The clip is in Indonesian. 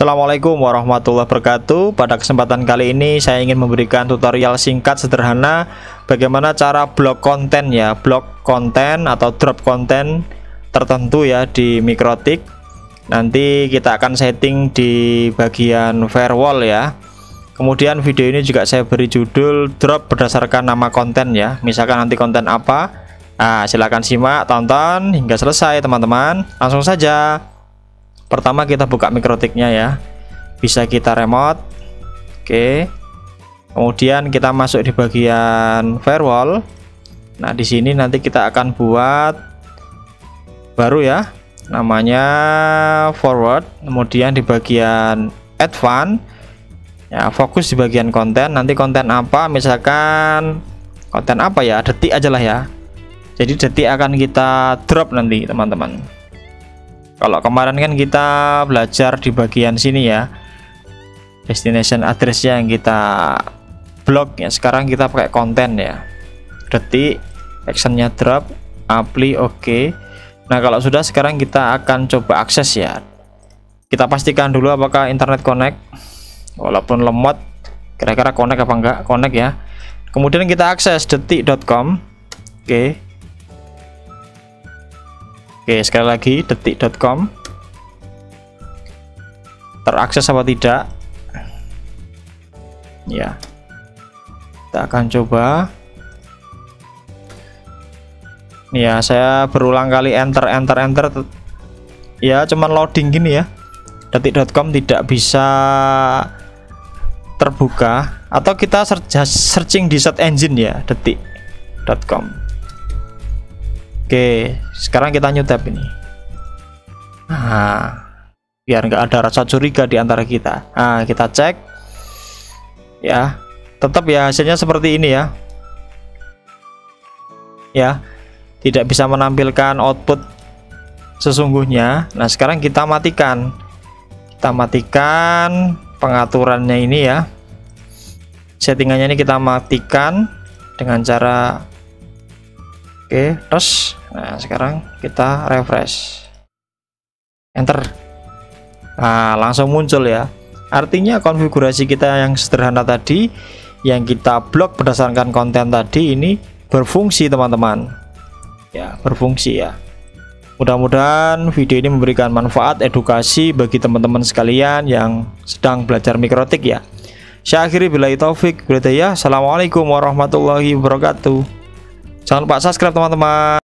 Assalamualaikum warahmatullahi wabarakatuh. Pada kesempatan kali ini saya ingin memberikan tutorial singkat sederhana Bagaimana cara blok konten ya. Blok konten atau drop konten tertentu ya di Mikrotik. Nanti kita akan setting di bagian firewall ya. Kemudian video ini juga saya beri judul drop berdasarkan nama konten ya. Misalkan nanti konten apa? Nah silahkan simak tonton hingga selesai teman-teman. Langsung saja pertama kita buka mikrotiknya ya. Bisa kita remote. Oke. Kemudian kita masuk di bagian firewall. Nah di sini nanti kita akan buat baru ya. Namanya forward. Kemudian di bagian advance. Ya fokus di bagian konten. Nanti konten apa? Misalkan konten apa ya? Detik aja lah ya. Jadi detik akan kita drop nanti teman-teman kalau kemarin kan kita belajar di bagian sini ya. Destination addressnya yang kita blok ya. Sekarang kita pakai konten ya. Detik actionnya drop apply oke. Okay. nah kalau sudah sekarang kita akan coba akses ya. Kita pastikan dulu apakah internet connect. Walaupun lemot kira-kira connect apa enggak? Connect ya. Kemudian kita akses detik.com oke. okay Oke sekali lagi detik.com terakses apa tidak? Ya. Kita akan coba. Ya saya berulang kali enter enter enter. Ya cuman loading gini ya. Detik.com tidak bisa terbuka. Atau kita searching di search engine ya detik.com Oke, sekarang kita new tab ini. Nah, biar nggak ada rasa curiga di antara kita. Nah, kita cek. Ya, tetap ya hasilnya seperti ini ya. Ya, tidak bisa menampilkan output sesungguhnya. Nah, sekarang kita matikan. Kita matikan pengaturannya ini ya. Settingannya ini kita matikan dengan cara Oke, terus Nah, sekarang kita refresh. Enter. Nah, langsung muncul ya. Artinya konfigurasi kita yang sederhana tadi yang kita blok berdasarkan konten tadi ini berfungsi, teman-teman. Ya, berfungsi ya. Mudah-mudahan video ini memberikan manfaat edukasi bagi teman-teman sekalian yang sedang belajar mikrotik ya. Saya akhiri bila taufik. ya. Assalamualaikum warahmatullahi wabarakatuh. Jangan lupa subscribe teman-teman.